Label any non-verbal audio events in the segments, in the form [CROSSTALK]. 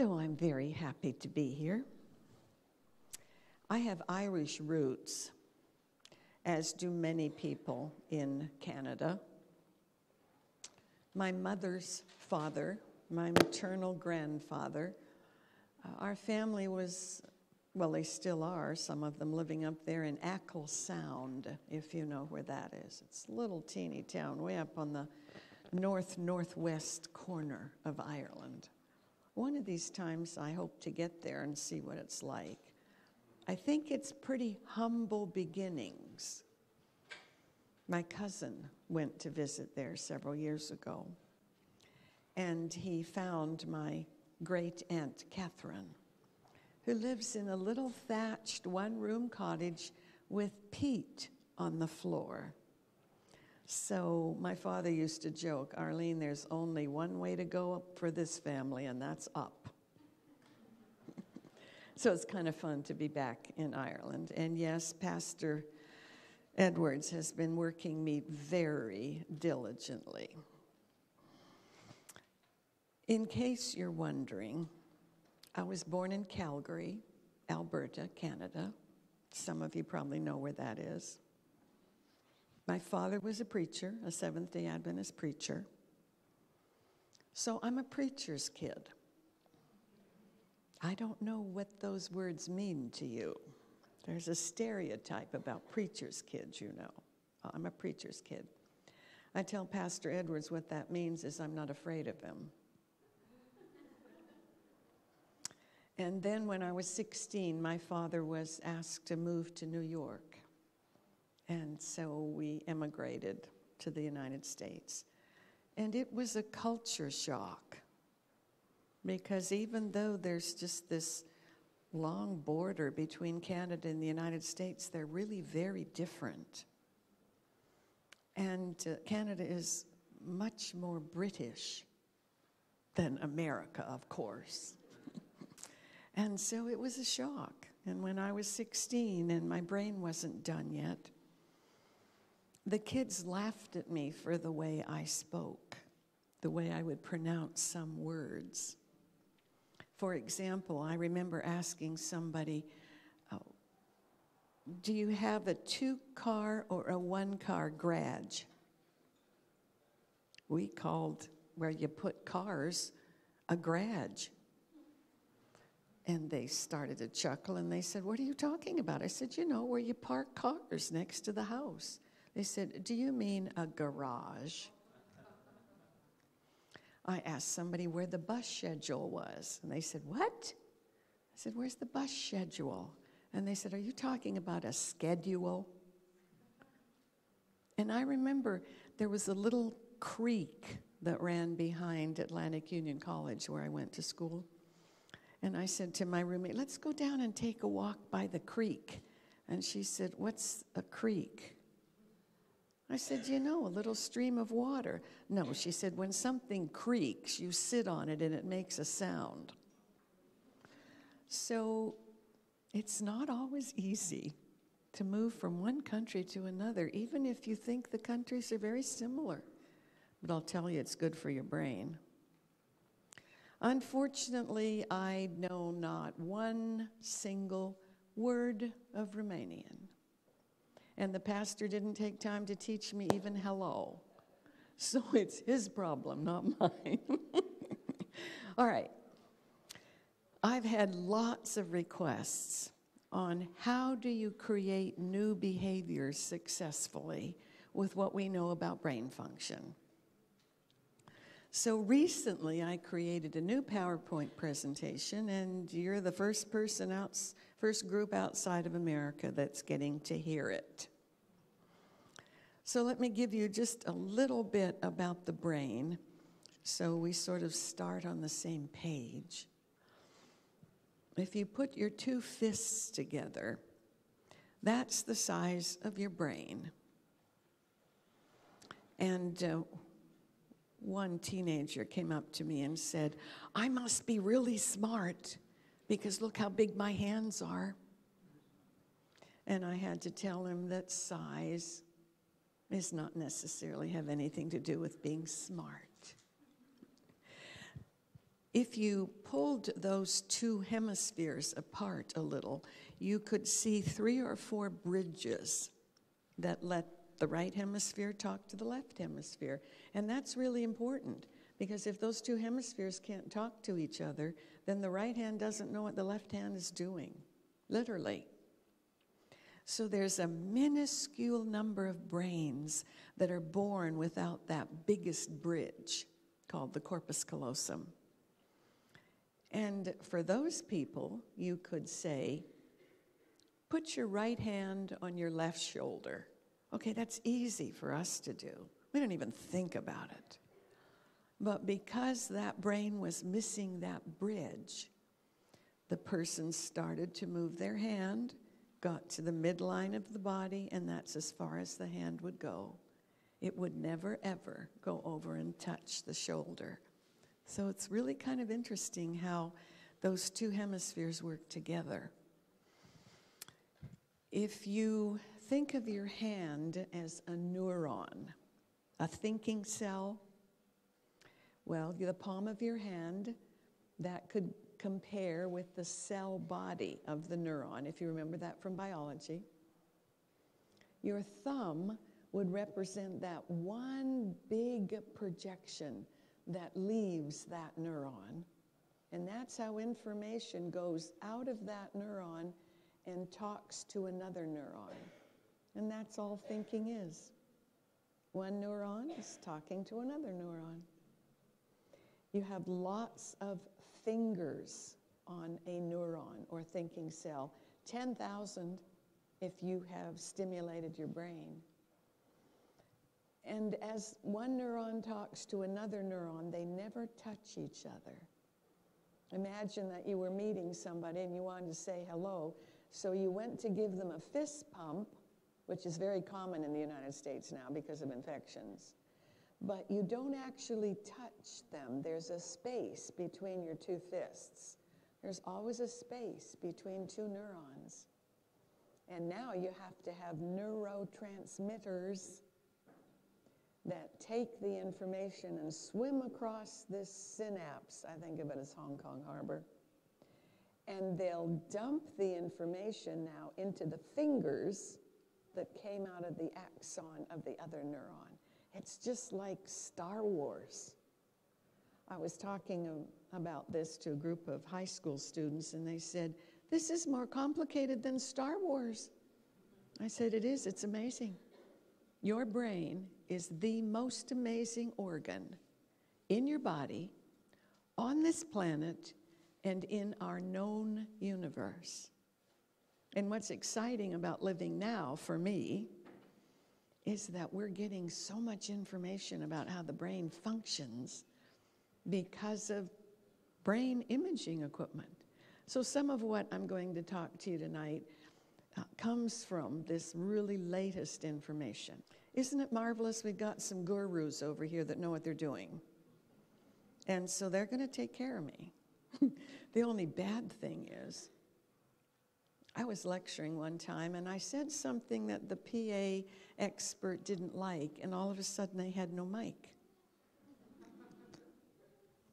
So I'm very happy to be here. I have Irish roots, as do many people in Canada. My mother's father, my maternal grandfather, uh, our family was, well, they still are, some of them living up there in Achill Sound, if you know where that is. It's a little teeny town way up on the north northwest corner of Ireland. One of these times, I hope to get there and see what it's like. I think it's pretty humble beginnings. My cousin went to visit there several years ago, and he found my great aunt Catherine, who lives in a little thatched one room cottage with peat on the floor. So my father used to joke, Arlene, there's only one way to go up for this family, and that's up. [LAUGHS] so it's kind of fun to be back in Ireland. And yes, Pastor Edwards has been working me very diligently. In case you're wondering, I was born in Calgary, Alberta, Canada. Some of you probably know where that is. My father was a preacher, a Seventh day Adventist preacher. So I'm a preacher's kid. I don't know what those words mean to you. There's a stereotype about preacher's kids, you know. I'm a preacher's kid. I tell Pastor Edwards what that means is I'm not afraid of him. And then when I was 16, my father was asked to move to New York. And so we emigrated to the United States. And it was a culture shock because even though there's just this long border between Canada and the United States, they're really very different. And uh, Canada is much more British than America, of course. [LAUGHS] and so it was a shock. And when I was 16 and my brain wasn't done yet, the kids laughed at me for the way I spoke, the way I would pronounce some words. For example, I remember asking somebody, oh, Do you have a two car or a one car garage? We called where you put cars a garage. And they started to chuckle and they said, What are you talking about? I said, You know, where you park cars next to the house. They said, Do you mean a garage? I asked somebody where the bus schedule was, and they said, What? I said, Where's the bus schedule? And they said, Are you talking about a schedule? And I remember there was a little creek that ran behind Atlantic Union College where I went to school. And I said to my roommate, Let's go down and take a walk by the creek. And she said, What's a creek? I said, You know, a little stream of water. No, she said, When something creaks, you sit on it and it makes a sound. So it's not always easy to move from one country to another, even if you think the countries are very similar. But I'll tell you, it's good for your brain. Unfortunately, I know not one single word of Romanian and the pastor didn't take time to teach me even hello. So [LAUGHS] it's his problem, not mine. [LAUGHS] All right. I've had lots of requests on how do you create new behaviors successfully with what we know about brain function. So recently I created a new PowerPoint presentation and you're the first person out first group outside of America that's getting to hear it. So let me give you just a little bit about the brain so we sort of start on the same page. If you put your two fists together, that's the size of your brain. And uh, one teenager came up to me and said, I must be really smart because look how big my hands are. And I had to tell him that size does not necessarily have anything to do with being smart. If you pulled those two hemispheres apart a little, you could see three or four bridges that let the right hemisphere talk to the left hemisphere. And that's really important because if those two hemispheres can't talk to each other, then the right hand doesn't know what the left hand is doing, literally. So there's a minuscule number of brains that are born without that biggest bridge called the corpus callosum. And for those people, you could say, put your right hand on your left shoulder. Okay, that's easy for us to do. We don't even think about it. But because that brain was missing that bridge, the person started to move their hand, got to the midline of the body, and that's as far as the hand would go. It would never, ever go over and touch the shoulder. So it's really kind of interesting how those two hemispheres work together. If you think of your hand as a neuron, a thinking cell, well, the palm of your hand, that could compare with the cell body of the neuron, if you remember that from biology. Your thumb would represent that one big projection that leaves that neuron. And that's how information goes out of that neuron and talks to another neuron. And that's all thinking is. One neuron is talking to another neuron. You have lots of fingers on a neuron or thinking cell, 10,000 if you have stimulated your brain. And as one neuron talks to another neuron, they never touch each other. Imagine that you were meeting somebody and you wanted to say hello, so you went to give them a fist pump, which is very common in the United States now because of infections. But you don't actually touch them. There's a space between your two fists. There's always a space between two neurons. And now you have to have neurotransmitters that take the information and swim across this synapse. I think of it as Hong Kong Harbor. And they'll dump the information now into the fingers that came out of the axon of the other neuron. It's just like Star Wars. I was talking about this to a group of high school students, and they said, This is more complicated than Star Wars. I said, It is, it's amazing. Your brain is the most amazing organ in your body, on this planet, and in our known universe. And what's exciting about living now for me is that we're getting so much information about how the brain functions because of brain imaging equipment. So, some of what I'm going to talk to you tonight uh, comes from this really latest information. Isn't it marvelous? We've got some gurus over here that know what they're doing. And so they're going to take care of me. [LAUGHS] the only bad thing is, I was lecturing one time and I said something that the PA expert didn't like, and all of a sudden they had no mic.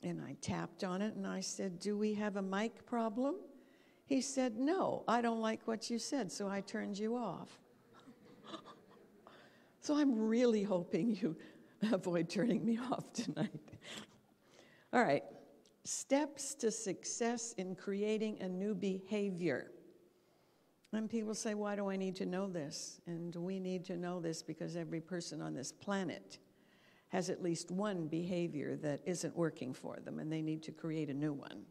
And I tapped on it and I said, Do we have a mic problem? He said, No, I don't like what you said, so I turned you off. [LAUGHS] So I'm really hoping you [LAUGHS] avoid turning me off tonight. All right, steps to success in creating a new behavior. And people say, Why do I need to know this? And we need to know this because every person on this planet has at least one behavior that isn't working for them, and they need to create a new one.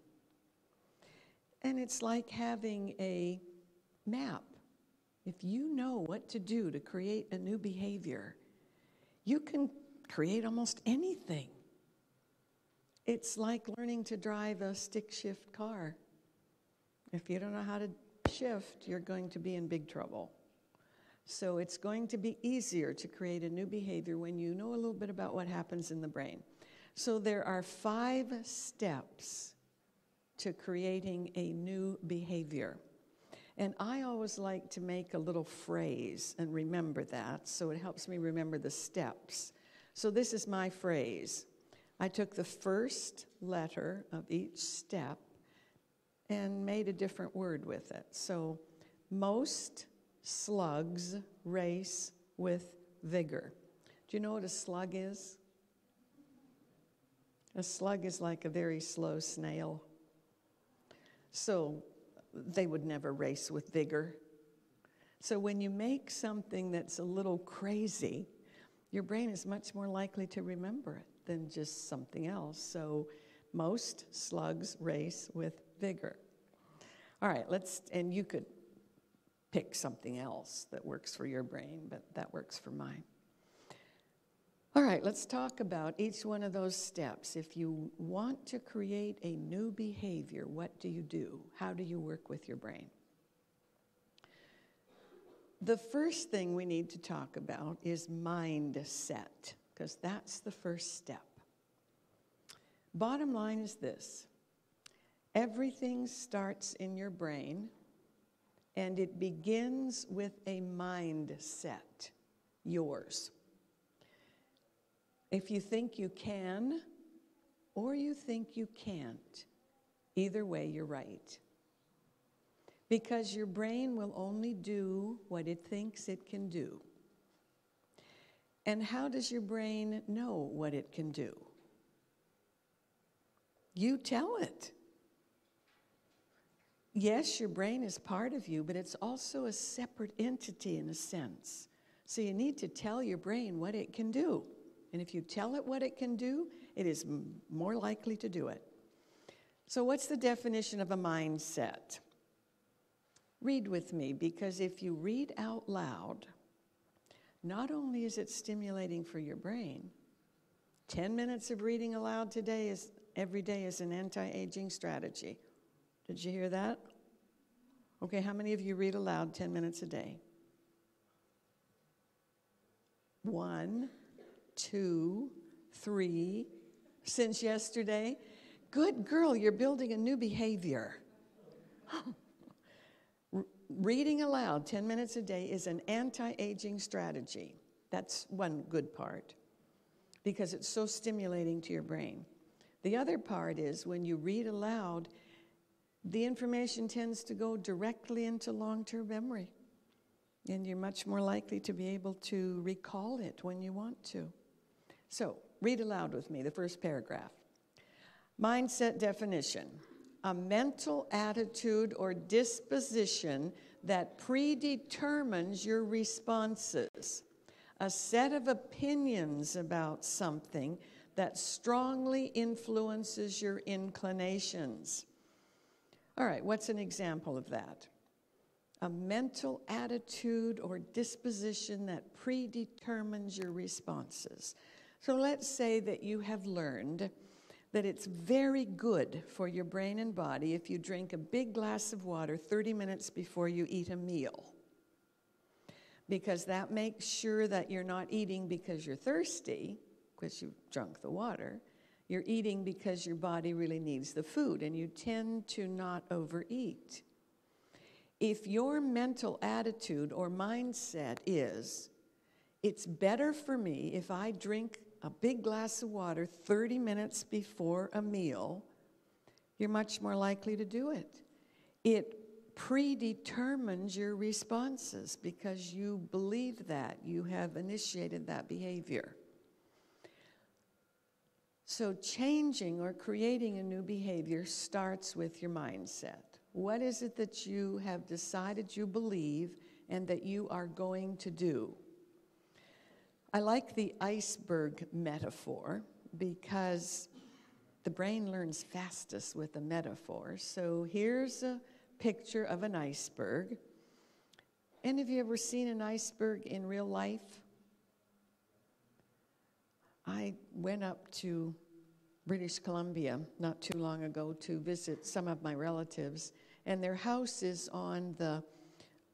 And it's like having a map if you know what to do to create a new behavior, you can create almost anything. It's like learning to drive a stick shift car. If you don't know how to shift, you're going to be in big trouble. So it's going to be easier to create a new behavior when you know a little bit about what happens in the brain. So there are five steps to creating a new behavior. And I always like to make a little phrase and remember that, so it helps me remember the steps. So this is my phrase I took the first letter of each step and made a different word with it. So, most slugs race with vigor. Do you know what a slug is? A slug is like a very slow snail. So, they would never race with vigor. So, when you make something that's a little crazy, your brain is much more likely to remember it than just something else. So, most slugs race with vigor. All right, let's, and you could pick something else that works for your brain, but that works for mine. All right, let's talk about each one of those steps. If you want to create a new behavior, what do you do? How do you work with your brain? The first thing we need to talk about is mindset, because that's the first step. Bottom line is this everything starts in your brain, and it begins with a mindset, yours. If you think you can, or you think you can't, either way, you're right. Because your brain will only do what it thinks it can do. And how does your brain know what it can do? You tell it. Yes, your brain is part of you, but it's also a separate entity in a sense. So you need to tell your brain what it can do. And if you tell it what it can do, it is more likely to do it. So, what's the definition of a mindset? Read with me, because if you read out loud, not only is it stimulating for your brain, 10 minutes of reading aloud today is every day is an anti-aging strategy. Did you hear that? Okay, how many of you read aloud 10 minutes a day? One, two, three, since yesterday. Good girl, you're building a new behavior. [GASPS] Reading aloud 10 minutes a day is an anti aging strategy. That's one good part because it's so stimulating to your brain. The other part is when you read aloud, the information tends to go directly into long term memory. And you're much more likely to be able to recall it when you want to. So, read aloud with me the first paragraph. Mindset definition a mental attitude or disposition that predetermines your responses, a set of opinions about something that strongly influences your inclinations. All right, what's an example of that? A mental attitude or disposition that predetermines your responses. So let's say that you have learned that it's very good for your brain and body if you drink a big glass of water 30 minutes before you eat a meal. Because that makes sure that you're not eating because you're thirsty, because you've drunk the water. You're eating because your body really needs the food, and you tend to not overeat. If your mental attitude or mindset is, it's better for me if I drink a big glass of water 30 minutes before a meal, you're much more likely to do it. It predetermines your responses because you believe that, you have initiated that behavior. So, changing or creating a new behavior starts with your mindset. What is it that you have decided you believe and that you are going to do? I like the iceberg metaphor because the brain learns fastest with a metaphor. So here's a picture of an iceberg. Any of you ever seen an iceberg in real life? I went up to British Columbia not too long ago to visit some of my relatives, and their house is on the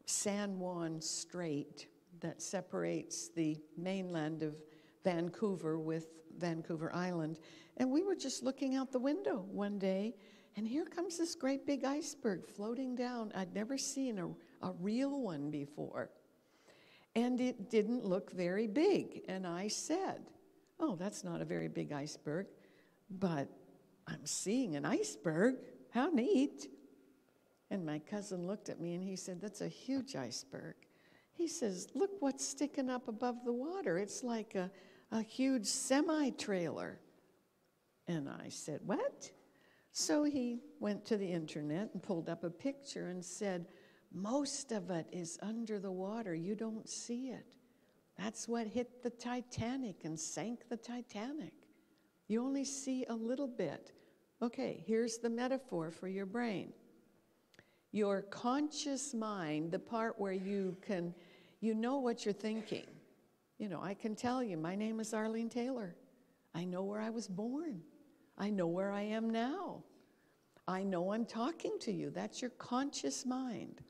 San Juan Strait that separates the mainland of Vancouver with Vancouver Island. And we were just looking out the window one day, and here comes this great big iceberg floating down. I'd never seen a, a real one before. And it didn't look very big. And I said, Oh, that's not a very big iceberg. but I'm seeing an iceberg. How neat. And my cousin looked at me and he said, That's a huge iceberg. He says, Look what's sticking up above the water. It's like a, a huge semi trailer. And I said, What? So he went to the internet and pulled up a picture and said, Most of it is under the water. You don't see it. That's what hit the Titanic and sank the Titanic. You only see a little bit. Okay, here's the metaphor for your brain. Your conscious mind, the part where you can, you know what you're thinking. You know, I can tell you, my name is Arlene Taylor. I know where I was born. I know where I am now. I know I'm talking to you. That's your conscious mind.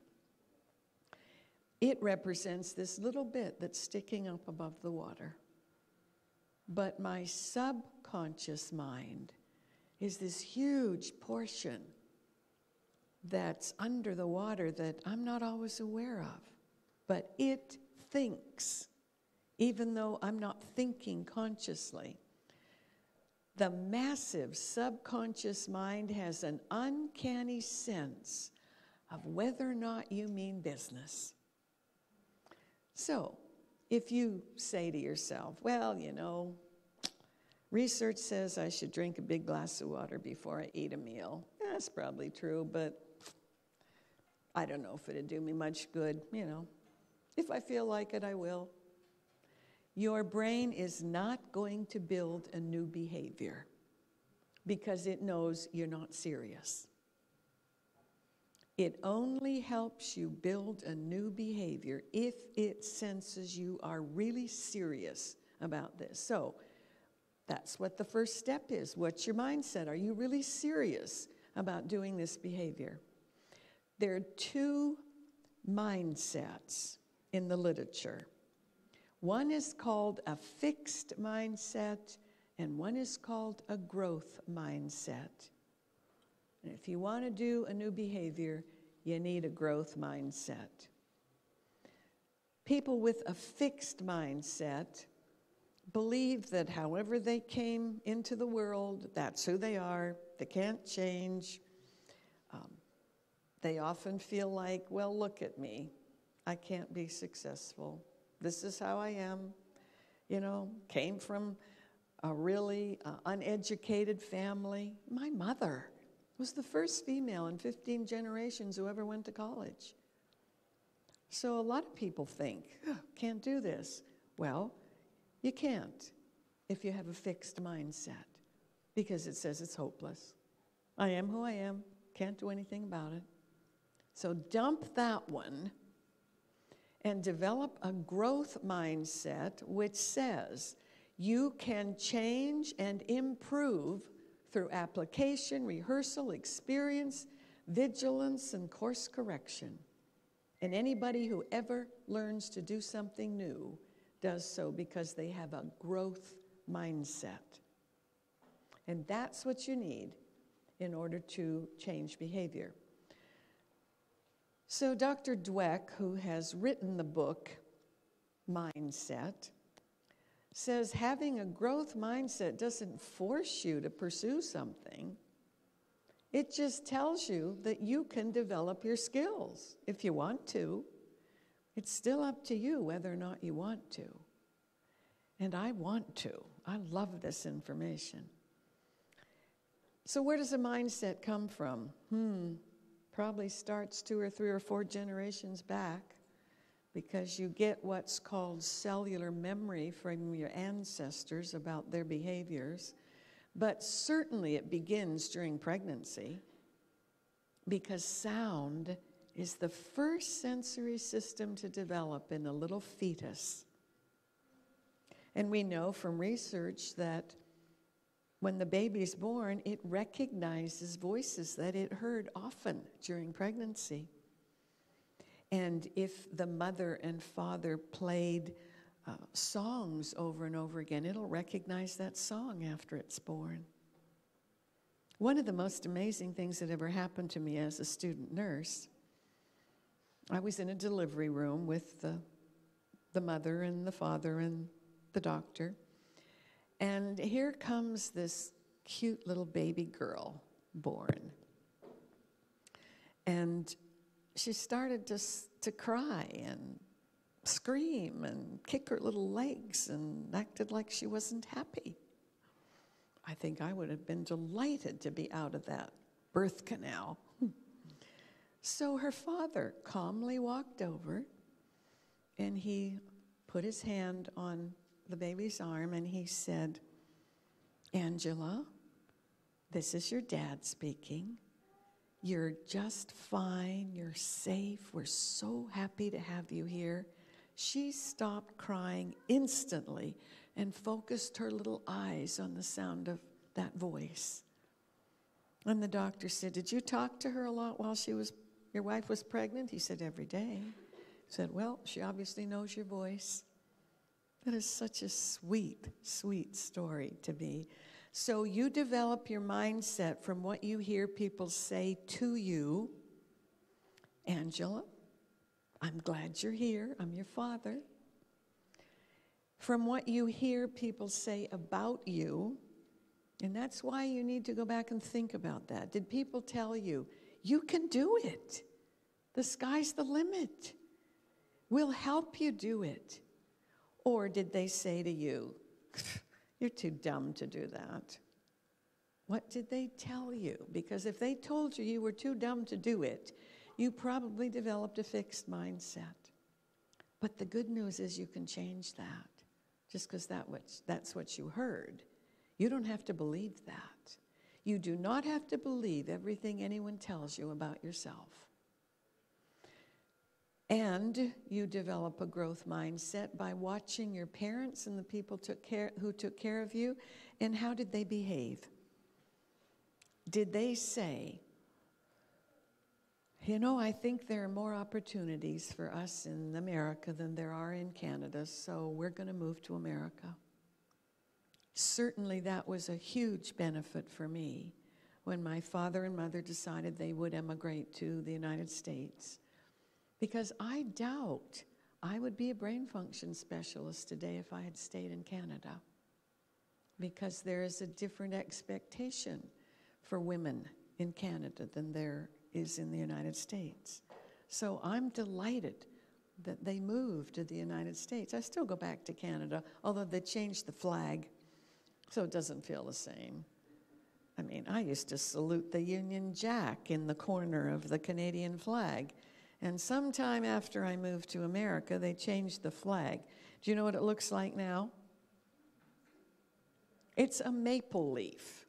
It represents this little bit that's sticking up above the water. But my subconscious mind is this huge portion that's under the water that I'm not always aware of. But it thinks, even though I'm not thinking consciously. The massive subconscious mind has an uncanny sense of whether or not you mean business. So, if you say to yourself, well, you know, research says I should drink a big glass of water before I eat a meal, that's probably true, but I don't know if it'd do me much good, you know. If I feel like it, I will. Your brain is not going to build a new behavior because it knows you're not serious. It only helps you build a new behavior if it senses you are really serious about this. So that's what the first step is. What's your mindset? Are you really serious about doing this behavior? There are two mindsets in the literature. One is called a fixed mindset, and one is called a growth mindset. And if you want to do a new behavior, you need a growth mindset. People with a fixed mindset believe that however they came into the world, that's who they are, they can't change. Um, they often feel like, well, look at me, I can't be successful. This is how I am. You know, came from a really uh, uneducated family. My mother was the first female in 15 generations who ever went to college. So a lot of people think, oh, [GASPS] can't do this. Well, you can't if you have a fixed mindset because it says it's hopeless. I am who I am, can't do anything about it. So dump that one and develop a growth mindset which says you can change and improve through application, rehearsal, experience, vigilance, and course correction. And anybody who ever learns to do something new does so because they have a growth mindset. And that's what you need in order to change behavior. So, Dr. Dweck, who has written the book Mindset, says having a growth mindset doesn't force you to pursue something. It just tells you that you can develop your skills if you want to. It's still up to you whether or not you want to. And I want to. I love this information. So, where does a mindset come from? Hmm, probably starts two or three or four generations back because you get what's called cellular memory from your ancestors about their behaviors. But certainly it begins during pregnancy because sound is the first sensory system to develop in a little fetus. And we know from research that when the baby's born, it recognizes voices that it heard often during pregnancy. And if the mother and father played uh, songs over and over again, it'll recognize that song after it's born. One of the most amazing things that ever happened to me as a student nurse, I was in a delivery room with the, the mother and the father and the doctor. And here comes this cute little baby girl born. And she started to, to cry and scream and kick her little legs and acted like she wasn't happy. I think I would have been delighted to be out of that birth canal. So her father calmly walked over and he put his hand on the baby's arm and he said, Angela, this is your dad speaking. You're just fine. You're safe. We're so happy to have you here. She stopped crying instantly and focused her little eyes on the sound of that voice. And the doctor said, Did you talk to her a lot while she was, your wife was pregnant? He said, Every day. He said, Well, she obviously knows your voice. That is such a sweet, sweet story to me. So you develop your mindset from what you hear people say to you. Angela, I'm glad you're here. I'm your father. From what you hear people say about you, and that's why you need to go back and think about that. Did people tell you, you can do it? The sky's the limit. We'll help you do it. Or did they say to you, you're too dumb to do that? What did they tell you? Because if they told you you were too dumb to do it, you probably developed a fixed mindset. But the good news is you can change that just because that that's what you heard. You don't have to believe that. You do not have to believe everything anyone tells you about yourself. And you develop a growth mindset by watching your parents and the people took care, who took care of you, and how did they behave? Did they say, you know, I think there are more opportunities for us in America than there are in Canada, so we're going to move to America? Certainly, that was a huge benefit for me when my father and mother decided they would emigrate to the United States. Because I doubt I would be a brain function specialist today if I had stayed in Canada. Because there is a different expectation for women in Canada than there is in the United States. So I'm delighted that they moved to the United States. I still go back to Canada, although they changed the flag so it doesn't feel the same. I mean, I used to salute the Union Jack in the corner of the Canadian flag. And sometime after I moved to America, they changed the flag. Do you know what it looks like now? It's a maple leaf.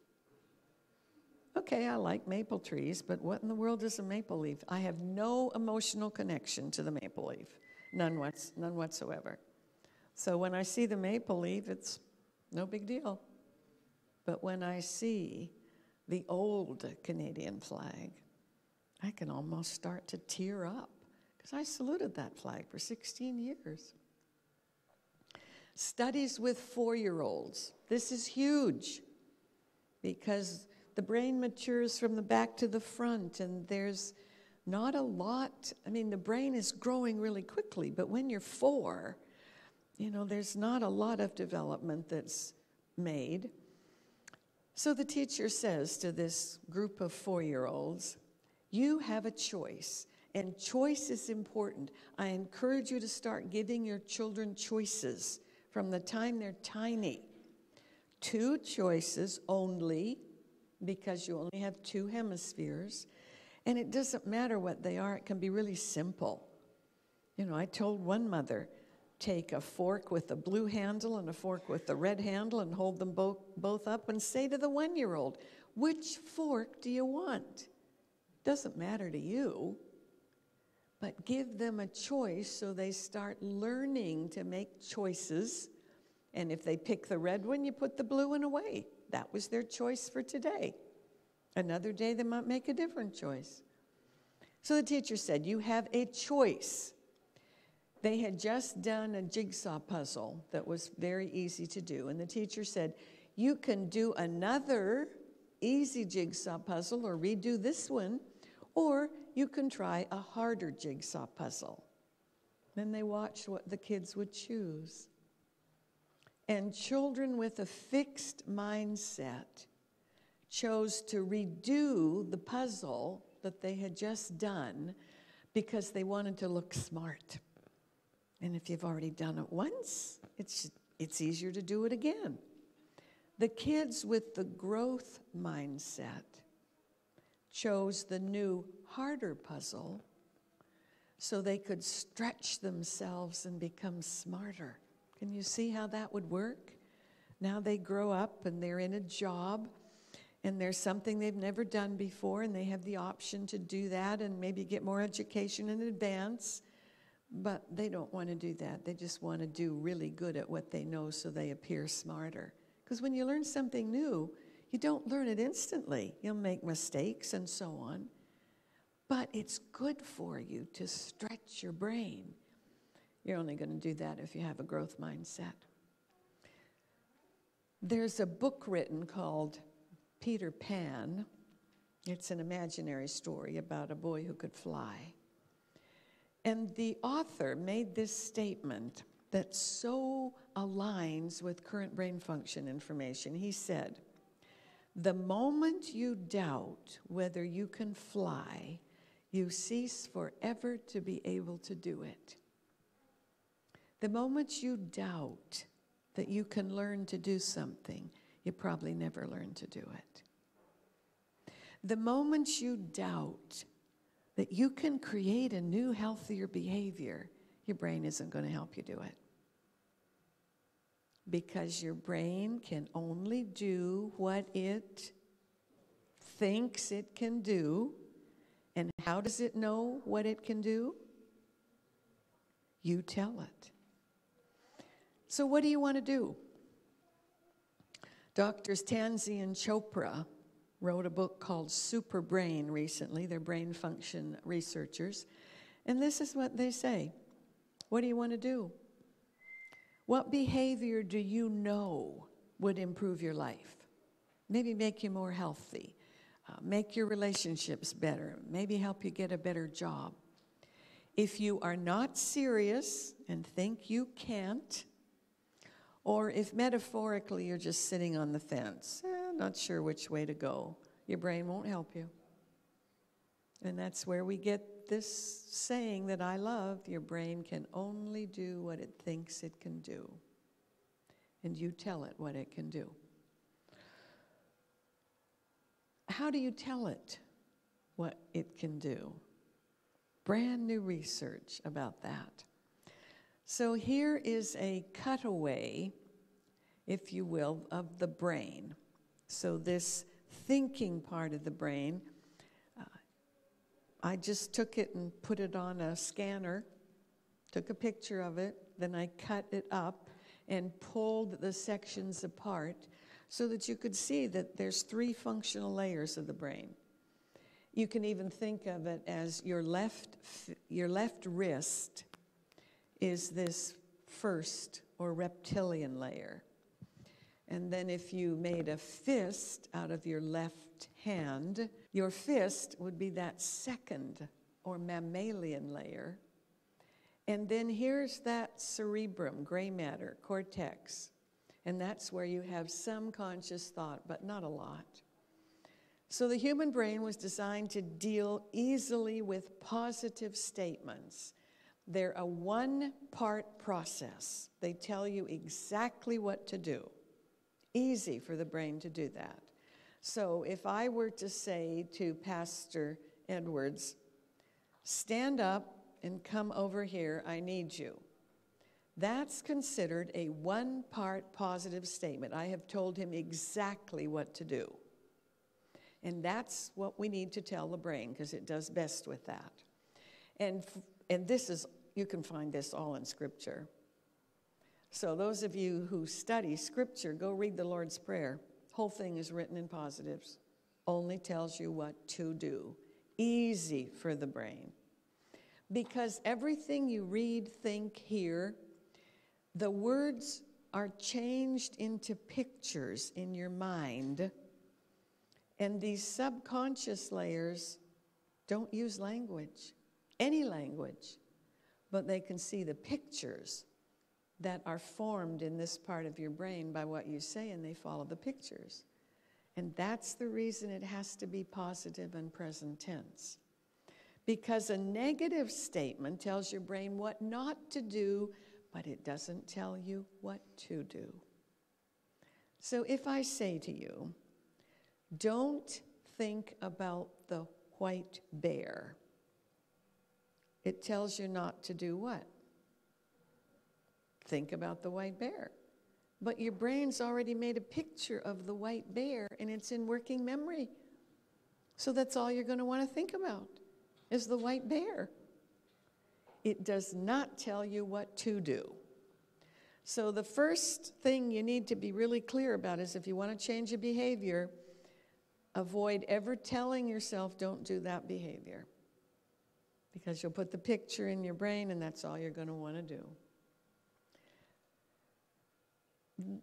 Okay, I like maple trees, but what in the world is a maple leaf? I have no emotional connection to the maple leaf, none, what's, none whatsoever. So when I see the maple leaf, it's no big deal. But when I see the old Canadian flag, I can almost start to tear up because I saluted that flag for 16 years. Studies with four year olds. This is huge because the brain matures from the back to the front, and there's not a lot. I mean, the brain is growing really quickly, but when you're four, you know, there's not a lot of development that's made. So the teacher says to this group of four year olds, You have a choice, and choice is important. I encourage you to start giving your children choices from the time they're tiny. Two choices only, because you only have two hemispheres. And it doesn't matter what they are, it can be really simple. You know, I told one mother, take a fork with a blue handle and a fork with a red handle and hold them both, both up and say to the one year old, Which fork do you want? Doesn't matter to you, but give them a choice so they start learning to make choices. And if they pick the red one, you put the blue one away. That was their choice for today. Another day, they might make a different choice. So the teacher said, You have a choice. They had just done a jigsaw puzzle that was very easy to do. And the teacher said, You can do another easy jigsaw puzzle or redo this one, or you can try a harder jigsaw puzzle. Then they watched what the kids would choose. And children with a fixed mindset chose to redo the puzzle that they had just done because they wanted to look smart. And if you've already done it once, it's, it's easier to do it again. The kids with the growth mindset chose the new, harder puzzle so they could stretch themselves and become smarter. Can you see how that would work? Now they grow up and they're in a job and there's something they've never done before and they have the option to do that and maybe get more education in advance. But they don't want to do that. They just want to do really good at what they know so they appear smarter. Because when you learn something new, you don't learn it instantly. You'll make mistakes and so on. But it's good for you to stretch your brain. You're only going to do that if you have a growth mindset. There's a book written called Peter Pan. It's an imaginary story about a boy who could fly. And the author made this statement that so aligns with current brain function information. He said, The moment you doubt whether you can fly, you cease forever to be able to do it. The moment you doubt that you can learn to do something, you probably never learn to do it. The moment you doubt that you can create a new, healthier behavior, your brain isn't going to help you do it. Because your brain can only do what it thinks it can do and how does it know what it can do? You tell it. So, what do you want to do? Doctors Tanzi and Chopra wrote a book called Super Brain recently. They're brain function researchers. And this is what they say What do you want to do? What behavior do you know would improve your life? Maybe make you more healthy uh, make your relationships better, maybe help you get a better job. If you are not serious and think you can't, or if metaphorically you're just sitting on the fence, eh, not sure which way to go, your brain won't help you. And that's where we get this saying that I love your brain can only do what it thinks it can do. And you tell it what it can do how do you tell it what it can do? Brand new research about that. So here is a cutaway, if you will, of the brain. So, this thinking part of the brain, I just took it and put it on a scanner, took a picture of it, then I cut it up and pulled the sections apart so that you could see that there's three functional layers of the brain. You can even think of it as your left, your left wrist is this first or reptilian layer. And then if you made a fist out of your left hand, your fist would be that second or mammalian layer. And then here's that cerebrum, gray matter, cortex. And that's where you have some conscious thought, but not a lot. So the human brain was designed to deal easily with positive statements. They're a one part process. They tell you exactly what to do. Easy for the brain to do that. So if I were to say to Pastor Edwards, stand up and come over here, I need you. That's considered a one part positive statement. I have told him exactly what to do. And that's what we need to tell the brain because it does best with that. And, and this is, you can find this all in Scripture. So, those of you who study Scripture, go read the Lord's Prayer. Whole thing is written in positives, only tells you what to do. Easy for the brain. Because everything you read, think, hear, the words are changed into pictures in your mind, and these subconscious layers don't use language, any language, but they can see the pictures that are formed in this part of your brain by what you say, and they follow the pictures. And that's the reason it has to be positive and present tense. Because a negative statement tells your brain what not to do, but it doesn't tell you what to do. So if I say to you, don't think about the white bear, it tells you not to do what? Think about the white bear. But your brain's already made a picture of the white bear and it's in working memory. So that's all you're going to want to think about is the white bear. It does not tell you what to do. So the first thing you need to be really clear about is if you want to change a behavior, avoid ever telling yourself don't do that behavior. Because you'll put the picture in your brain and that's all you're going to want to do.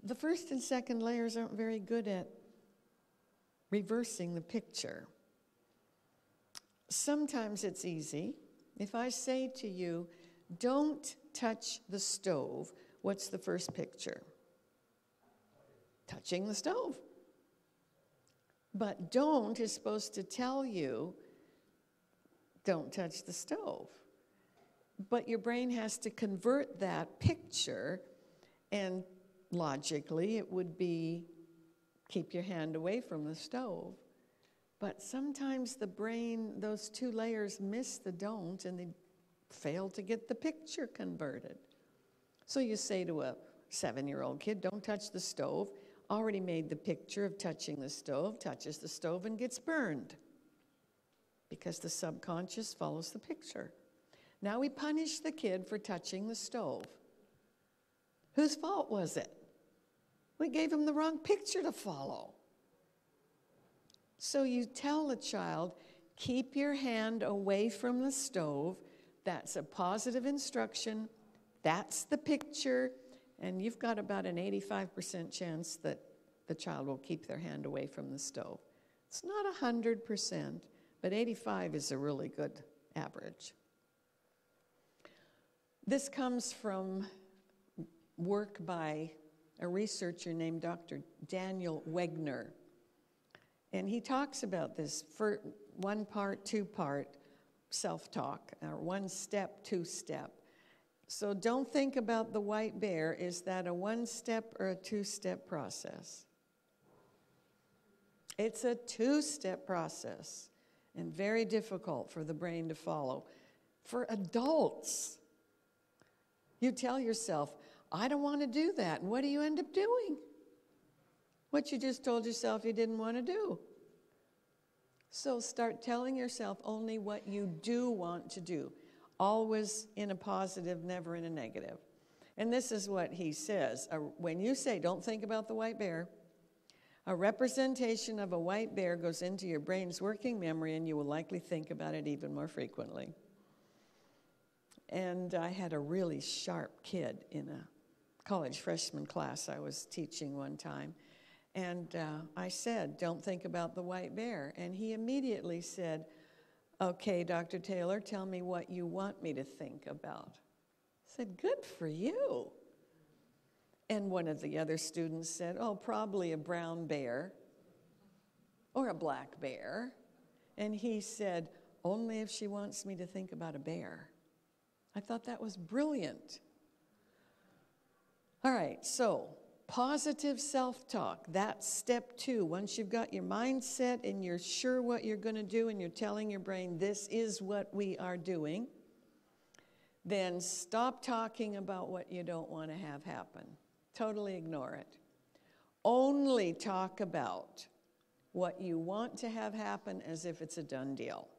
The first and second layers aren't very good at reversing the picture. Sometimes it's easy. If I say to you, don't touch the stove, what's the first picture? Touching the stove. But don't is supposed to tell you, don't touch the stove. But your brain has to convert that picture, and logically, it would be keep your hand away from the stove. But sometimes the brain, those two layers miss the don't and they fail to get the picture converted. So you say to a seven year old kid, don't touch the stove, already made the picture of touching the stove, touches the stove and gets burned because the subconscious follows the picture. Now we punish the kid for touching the stove. Whose fault was it? We gave him the wrong picture to follow. So you tell the child, keep your hand away from the stove. That's a positive instruction. That's the picture. And you've got about an 85% chance that the child will keep their hand away from the stove. It's not 100%, but 85 is a really good average. This comes from work by a researcher named Dr. Daniel Wegner. And he talks about this for one part, two part self talk, or one step, two step. So don't think about the white bear. Is that a one step or a two step process? It's a two step process and very difficult for the brain to follow. For adults, you tell yourself, I don't want to do that. And what do you end up doing? what you just told yourself you didn't want to do. So start telling yourself only what you do want to do, always in a positive, never in a negative. And this is what he says when you say, don't think about the white bear, a representation of a white bear goes into your brain's working memory, and you will likely think about it even more frequently. And I had a really sharp kid in a college freshman class I was teaching one time. And uh, I said, Don't think about the white bear. And he immediately said, Okay, Dr. Taylor, tell me what you want me to think about. I said, Good for you. And one of the other students said, Oh, probably a brown bear or a black bear. And he said, Only if she wants me to think about a bear. I thought that was brilliant. All right, so Positive self talk, that's step two. Once you've got your mindset and you're sure what you're going to do and you're telling your brain, this is what we are doing, then stop talking about what you don't want to have happen. Totally ignore it. Only talk about what you want to have happen as if it's a done deal.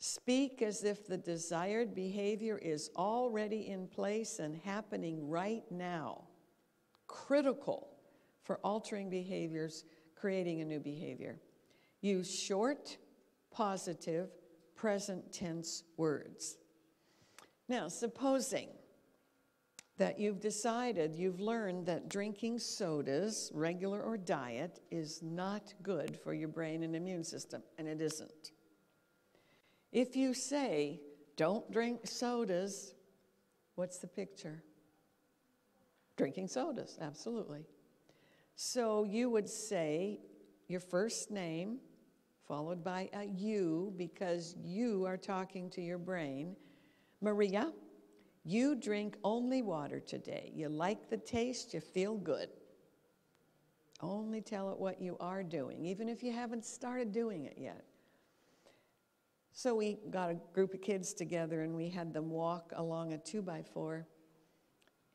Speak as if the desired behavior is already in place and happening right now critical for altering behaviors, creating a new behavior. Use short, positive, present tense words. Now, supposing that you've decided, you've learned that drinking sodas, regular or diet, is not good for your brain and immune system, and it isn't. If you say, don't drink sodas, what's the picture? Drinking sodas, absolutely. So you would say your first name, followed by a you, because you are talking to your brain. Maria, you drink only water today. You like the taste, you feel good. Only tell it what you are doing, even if you haven't started doing it yet. So we got a group of kids together and we had them walk along a two by four.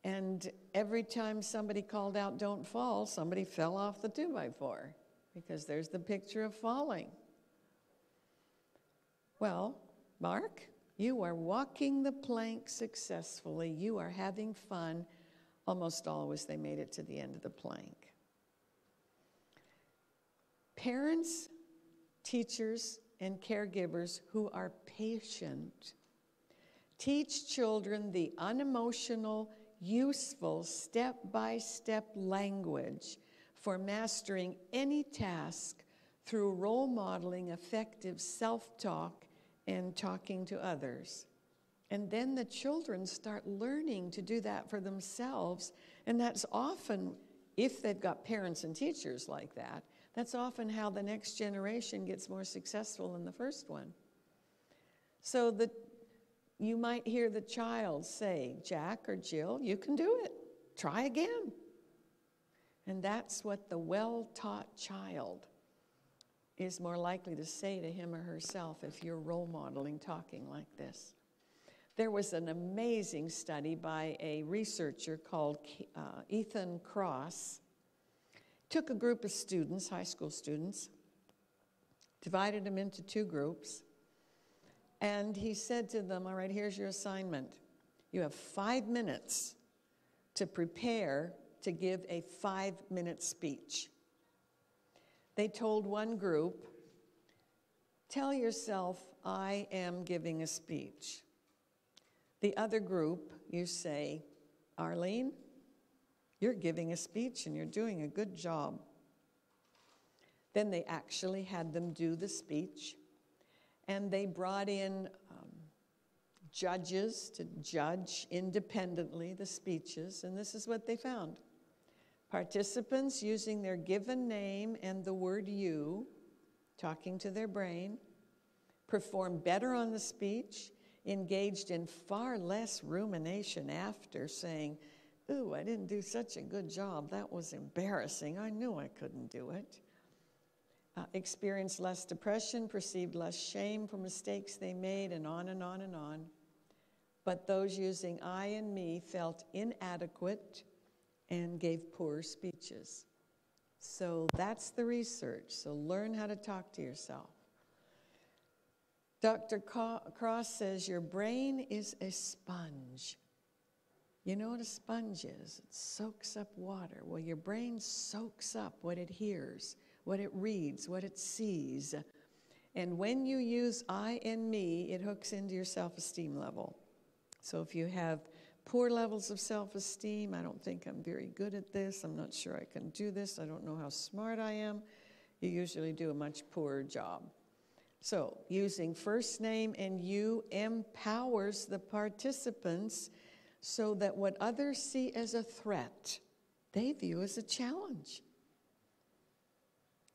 And every time somebody called out, don't fall, somebody fell off the two by four because there's the picture of falling. Well, Mark, you are walking the plank successfully. You are having fun. Almost always they made it to the end of the plank. Parents, teachers, and caregivers who are patient teach children the unemotional, useful, step by step language for mastering any task through role modeling effective self talk and talking to others. And then the children start learning to do that for themselves. And that's often, if they've got parents and teachers like that, that's often how the next generation gets more successful than the first one. So that you might hear the child say, Jack or Jill, you can do it. Try again. And that's what the well taught child is more likely to say to him or herself if you're role modeling talking like this. There was an amazing study by a researcher called uh, Ethan Kross. Took a group of students, high school students, divided them into two groups, and he said to them, All right, here's your assignment. You have five minutes to prepare to give a five minute speech. They told one group, Tell yourself, I am giving a speech. The other group, you say, Arleen, you're giving a speech and you're doing a good job. Then they actually had them do the speech, and they brought in um, judges to judge independently the speeches, and this is what they found. Participants using their given name and the word you, talking to their brain, performed better on the speech, engaged in far less rumination after, saying, Ooh, I didn't do such a good job. That was embarrassing. I knew I couldn't do it. Uh, experienced less depression, perceived less shame for mistakes they made, and on and on and on. But those using I and me felt inadequate and gave poor speeches. So that's the research. So learn how to talk to yourself. Dr. Kross says your brain is a sponge. You know what a sponge is? It soaks up water. Well, your brain soaks up what it hears, what it reads, what it sees. And when you use I and me, it hooks into your self esteem level. So if you have poor levels of self esteem, I don't think I'm very good at this, I'm not sure I can do this, I don't know how smart I am, you usually do a much poorer job. So, using first name and you empowers the participants so that what others see as a threat, they view as a challenge.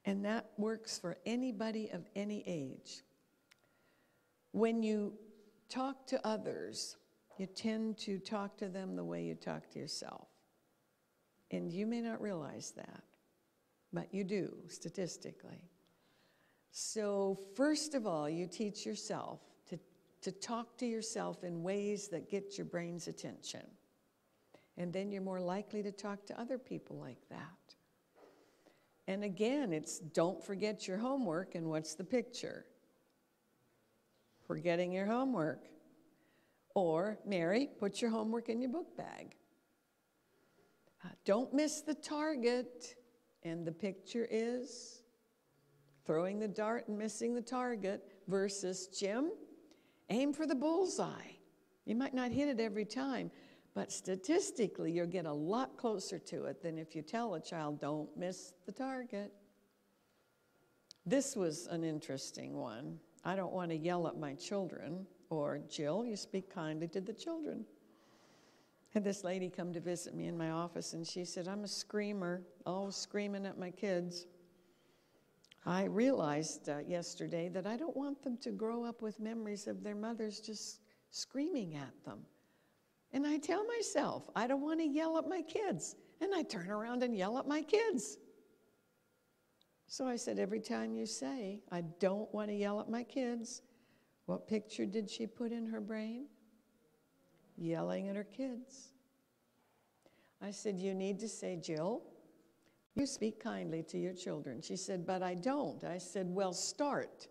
And that works for anybody of any age. When you talk to others, you tend to talk to them the way you talk to yourself. And you may not realize that, but you do statistically. So, first of all, you teach yourself to talk to yourself in ways that get your brain's attention. And then you're more likely to talk to other people like that. And again, it's don't forget your homework, and what's the picture? Forgetting your homework. Or, Mary, put your homework in your book bag. Uh, don't miss the target, and the picture is throwing the dart and missing the target versus Jim, Aim for the bullseye. You might not hit it every time, but statistically, you'll get a lot closer to it than if you tell a child, don't miss the target. This was an interesting one. I don't want to yell at my children, or Jill, you speak kindly to the children. Had this lady come to visit me in my office, and she said, I'm a screamer, always screaming at my kids. I realized uh, yesterday that I don't want them to grow up with memories of their mothers just screaming at them. And I tell myself, I don't want to yell at my kids. And I turn around and yell at my kids. So I said, every time you say, I don't want to yell at my kids, what picture did she put in her brain? Yelling at her kids. I said, You need to say, Jill, you speak kindly to your children. She said, But I don't. I said, Well, start.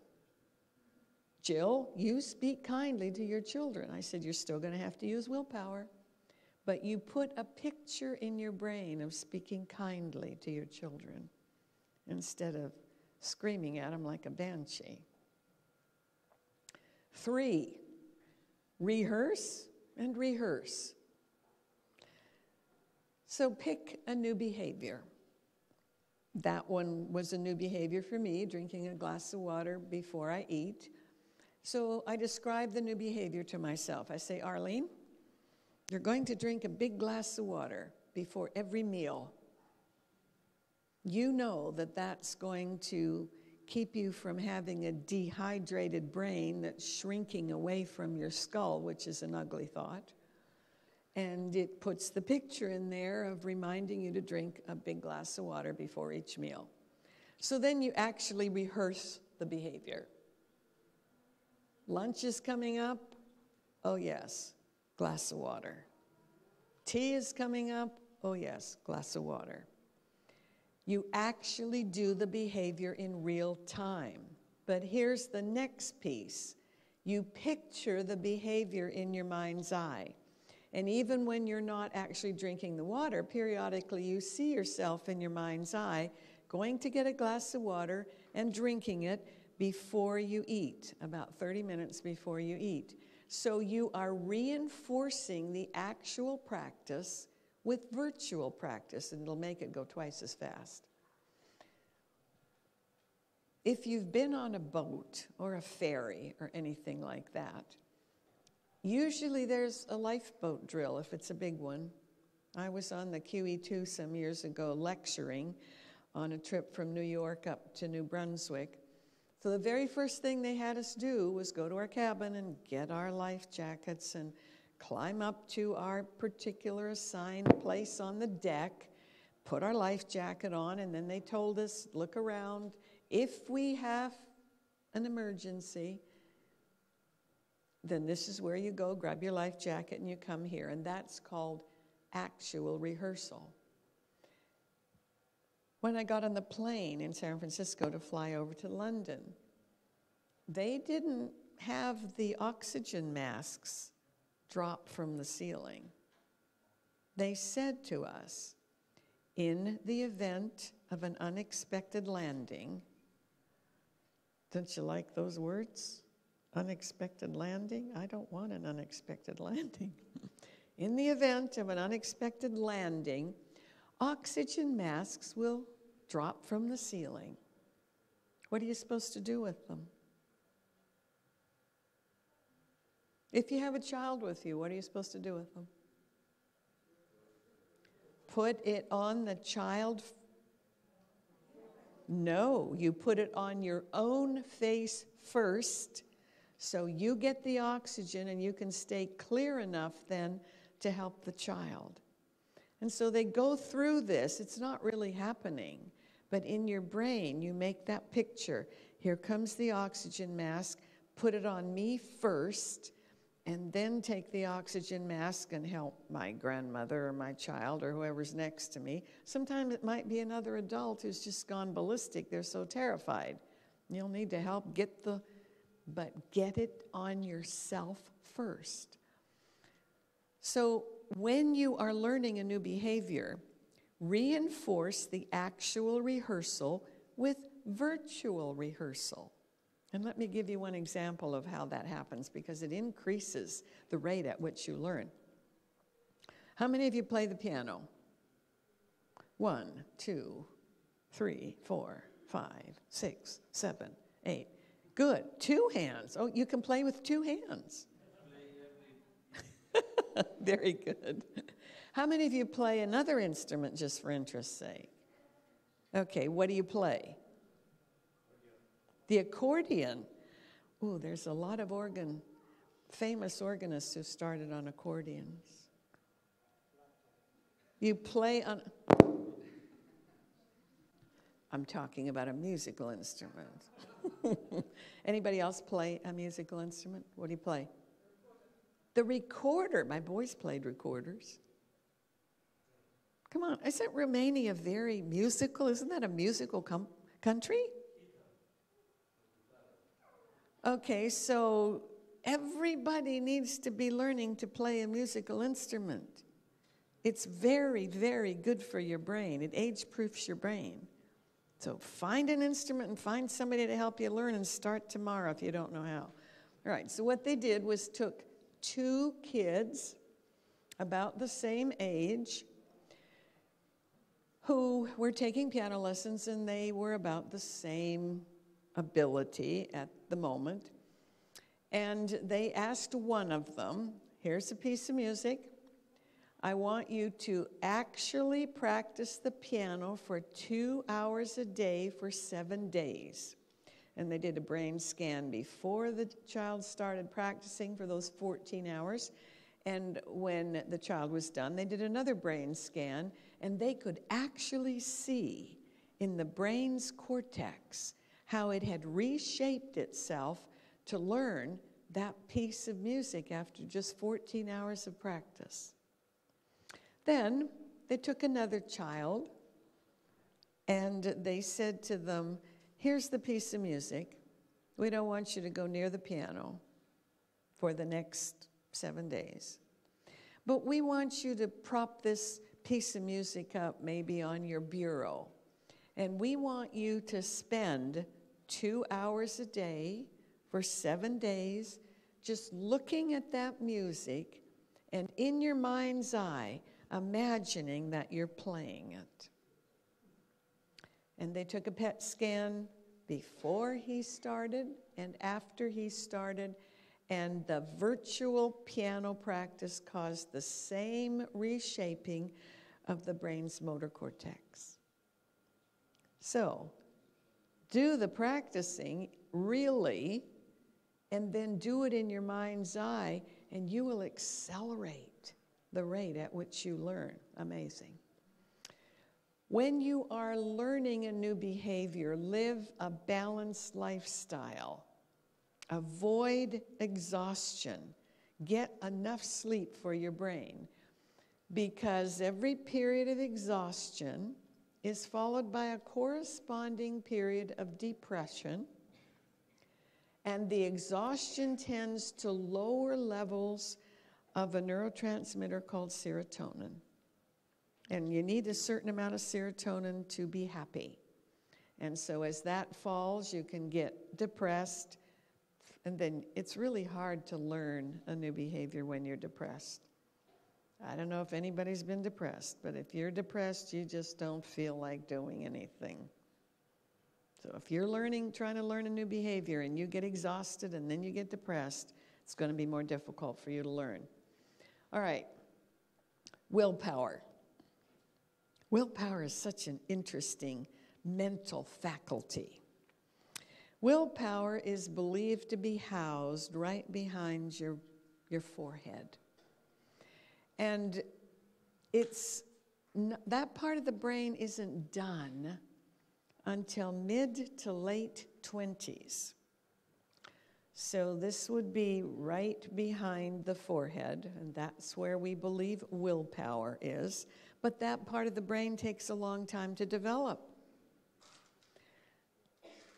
Jill, you speak kindly to your children. I said, You're still going to have to use willpower, but you put a picture in your brain of speaking kindly to your children instead of screaming at them like a banshee. Three, rehearse and rehearse. So pick a new behavior. That one was a new behavior for me, drinking a glass of water before I eat. So I describe the new behavior to myself. I say, Arleen, you're going to drink a big glass of water before every meal. You know that that's going to keep you from having a dehydrated brain that's shrinking away from your skull, which is an ugly thought. And it puts the picture in there of reminding you to drink a big glass of water before each meal. So then you actually rehearse the behavior. Lunch is coming up. Oh, yes, glass of water. Tea is coming up. Oh, yes, glass of water. You actually do the behavior in real time. But here's the next piece you picture the behavior in your mind's eye. And even when you're not actually drinking the water, periodically you see yourself in your mind's eye going to get a glass of water and drinking it before you eat, about 30 minutes before you eat. So you are reinforcing the actual practice with virtual practice, and it'll make it go twice as fast. If you've been on a boat or a ferry or anything like that, usually there's a lifeboat drill if it's a big one. I was on the QE2 some years ago lecturing on a trip from New York up to New Brunswick. So the very first thing they had us do was go to our cabin and get our life jackets and climb up to our particular assigned place on the deck, put our life jacket on, and then they told us, look around. If we have an emergency, then this is where you go, grab your life jacket, and you come here. And that's called actual rehearsal. When I got on the plane in San Francisco to fly over to London, they didn't have the oxygen masks drop from the ceiling. They said to us, in the event of an unexpected landing, don't you like those words? Unexpected landing? I don't want an unexpected [LAUGHS] landing. in the event of an unexpected landing, oxygen masks will drop from the ceiling. What are you supposed to do with them? If you have a child with you, what are you supposed to do with them? Put it on the child. No, you put it on your own face first so you get the oxygen and you can stay clear enough then to help the child. And so they go through this. It's not really happening, but in your brain, you make that picture. Here comes the oxygen mask. Put it on me first, and then take the oxygen mask and help my grandmother or my child or whoever's next to me. Sometimes it might be another adult who's just gone ballistic. They're so terrified. You'll need to help get the, but get it on yourself first. So when you are learning a new behavior, reinforce the actual rehearsal with virtual rehearsal. And let me give you one example of how that happens because it increases the rate at which you learn. How many of you play the piano? One, two, three, four, five, six, seven, eight. Good. Two hands. Oh, you can play with two hands. [LAUGHS] Very good. How many of you play another instrument just for interest's sake? Okay, what do you play? The accordion. Oh, there's a lot of organ, famous organists who started on accordions. You play on. I'm talking about a musical instrument. [LAUGHS] Anybody else play a musical instrument? What do you play? The recorder. My boys played recorders. Come on, isn't Romania very musical? Isn't that a musical com- country? Okay, so everybody needs to be learning to play a musical instrument. It's very, very good for your brain. It age proofs your brain. So find an instrument and find somebody to help you learn and start tomorrow if you don't know how. All right, so what they did was took two kids about the same age who were taking piano lessons and they were about the same ability at the moment. And they asked one of them, here's a piece of music. I want you to actually practice the piano for two hours a day for seven days. And they did a brain scan before the child started practicing for those 14 hours. And when the child was done, they did another brain scan, and they could actually see in the brain's cortex how it had reshaped itself to learn that piece of music after just 14 hours of practice. Then they took another child and they said to them, Here's the piece of music. We don't want you to go near the piano for the next seven days. But we want you to prop this piece of music up maybe on your bureau. And we want you to spend two hours a day for seven days just looking at that music and in your mind's eye imagining that you're playing it. And they took a PET scan before he started and after he started, and the virtual piano practice caused the same reshaping of the brain's motor cortex. So, do the practicing really, and then do it in your mind's eye, and you will accelerate the rate at which you learn. Amazing. When you are learning a new behavior, live a balanced lifestyle. Avoid exhaustion. Get enough sleep for your brain because every period of exhaustion is followed by a corresponding period of depression. And the exhaustion tends to lower levels of a neurotransmitter called serotonin. And you need a certain amount of serotonin to be happy. And so as that falls, you can get depressed. And then it's really hard to learn a new behavior when you're depressed. I don't know if anybody's been depressed, but if you're depressed, you just don't feel like doing anything. So if you're learning, trying to learn a new behavior, and you get exhausted and then you get depressed, it's going to be more difficult for you to learn. All right, willpower. Willpower is such an interesting mental faculty. Willpower is believed to be housed right behind your, your forehead. And it's that part of the brain isn't done until mid to late 20s. So this would be right behind the forehead, and that's where we believe willpower is. But that part of the brain takes a long time to develop.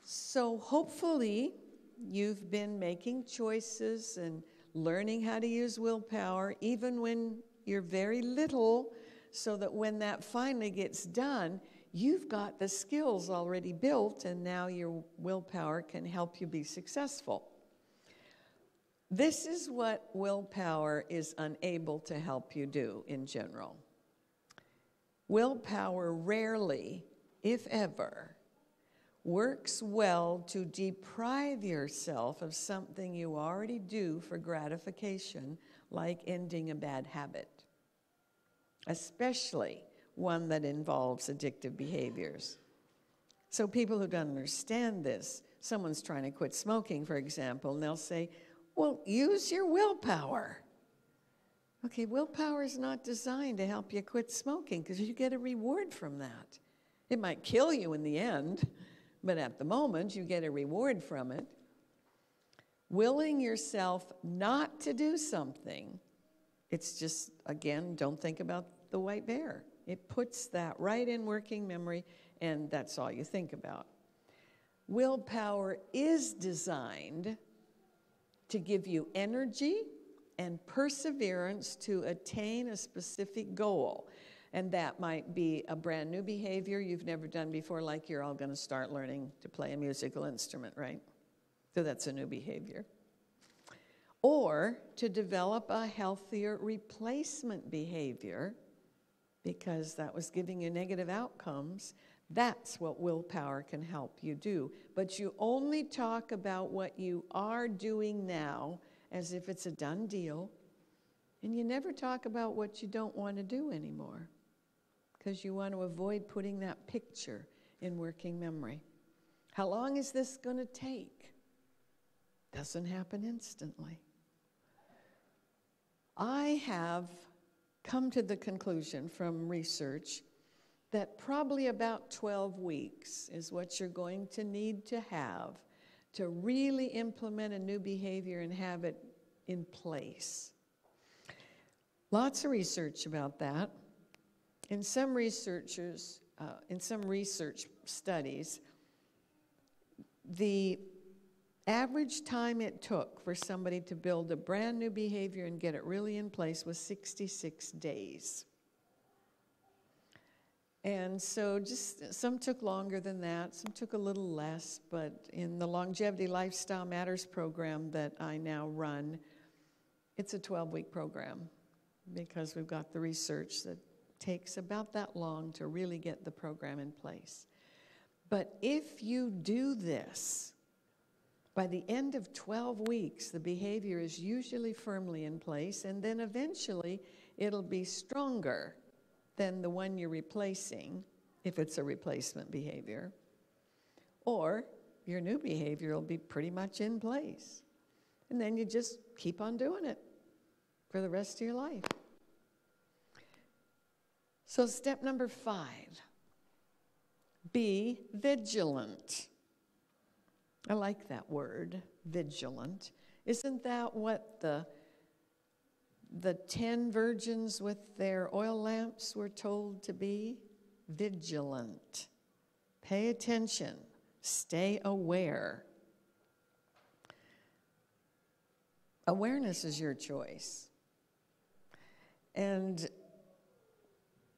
So hopefully, you've been making choices and learning how to use willpower, even when you're very little, so that when that finally gets done, you've got the skills already built, and now your willpower can help you be successful. This is what willpower is unable to help you do in general. Willpower rarely, if ever, works well to deprive yourself of something you already do for gratification like ending a bad habit, especially one that involves addictive behaviors. So, people who don't understand this, someone's trying to quit smoking, for example, and they'll say, Well, use your willpower. Okay, willpower is not designed to help you quit smoking because you get a reward from that. It might kill you in the end, but at the moment, you get a reward from it. Willing yourself not to do something, it's just, again, don't think about the white bear. It puts that right in working memory, and that's all you think about. Willpower is designed to give you energy and perseverance to attain a specific goal. And that might be a brand new behavior you've never done before, like you're all going to start learning to play a musical instrument, right? So that's a new behavior. Or to develop a healthier replacement behavior because that was giving you negative outcomes. That's what willpower can help you do. But you only talk about what you are doing now as if it's a done deal, and you never talk about what you don't want to do anymore because you want to avoid putting that picture in working memory. How long is this going to take? Doesn't happen instantly. I have come to the conclusion from research that probably about 12 weeks is what you're going to need to have to really implement a new behavior and have it in place. Lots of research about that. In some researchers, uh, in some research studies, the average time it took for somebody to build a brand new behavior and get it really in place was 66 days. And so just some took longer than that, some took a little less, but in the Longevity Lifestyle Matters program that I now run, it's a 12 week program because we've got the research that takes about that long to really get the program in place. But if you do this, by the end of 12 weeks, the behavior is usually firmly in place, and then eventually it'll be stronger than the one you're replacing, if it's a replacement behavior, or your new behavior will be pretty much in place. And then you just keep on doing it for the rest of your life. So, step number five be vigilant. I like that word, vigilant. Isn't that what the the 10 virgins with their oil lamps were told to be vigilant. Pay attention, stay aware. Awareness is your choice. And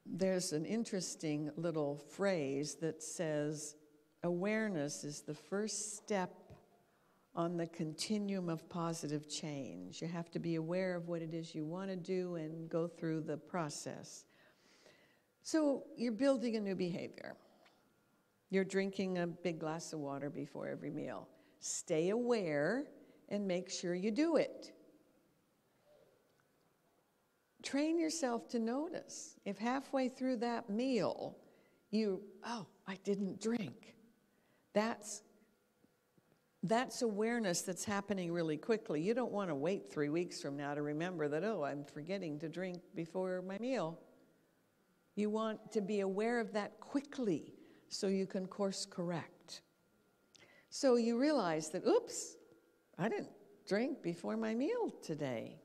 there's an interesting little phrase that says awareness is the first step on the continuum of positive change. You have to be aware of what it is you want to do and go through the process. So you're building a new behavior. You're drinking a big glass of water before every meal. Stay aware and make sure you do it. Train yourself to notice. If halfway through that meal you, oh, I didn't drink, that's that's awareness that's happening really quickly. You don't want to wait three weeks from now to remember that, oh, I'm forgetting to drink before my meal. You want to be aware of that quickly so you can course correct. So you realize that, oops, I didn't drink before my meal today.